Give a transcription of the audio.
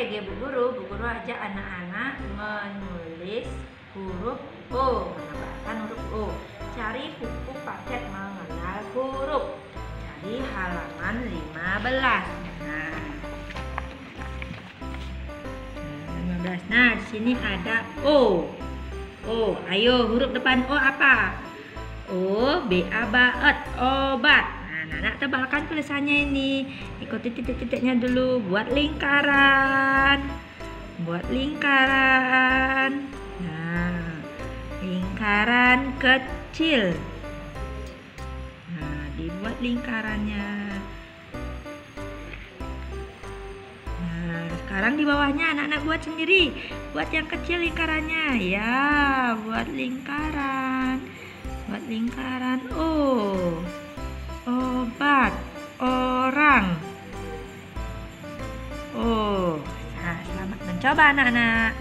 PG Bu Guru, Bu Guru ajak anak-anak menulis huruf O, menambahkan huruf O. Cari buku paket mengenal huruf. Cari halaman 15. Nah. Nah, 15. Nah, di sini ada O. O, ayo huruf depan O apa? O, B, A, B, E, obat. Tebalkan tulisannya ini. Ikuti titik-titiknya dulu. Buat lingkaran. Buat lingkaran. Nah, lingkaran kecil. Nah, dibuat lingkarannya. Nah, sekarang di bawahnya anak-anak buat sendiri. Buat yang kecil lingkarannya. Ya, buat lingkaran. Buat lingkaran. Oh. Oh. Selamat mencoba anak-anak.